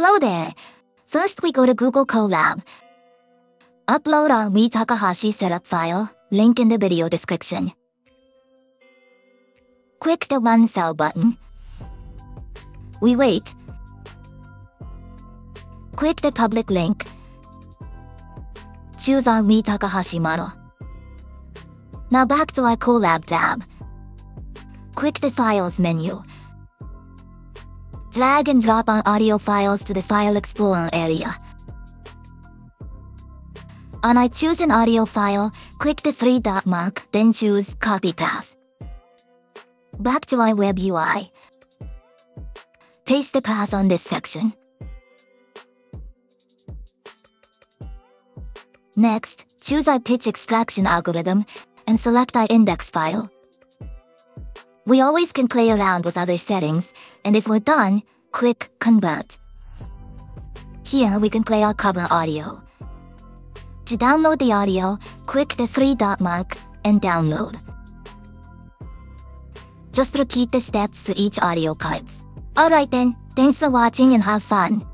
Hello there. First we go to Google Colab. Upload our Rie Takahashi setup file, link in the video description. Click the One Cell button. We wait. Click the public link. Choose our Rie Takahashi model. Now back to our Colab tab. Click the Files menu. Drag and drop our audio files to the File Explorer area. On I choose an audio file, click the three dot mark, then choose Copy Path. Back to our web UI. Paste the path on this section. Next, choose our pitch extraction algorithm and select our index file. We always can play around with other settings, and if we're done, click Convert. Here we can play our cover audio. To download the audio, click the three dot mark and download. Just repeat the steps for each audio cards. Alright then, thanks for watching and have fun.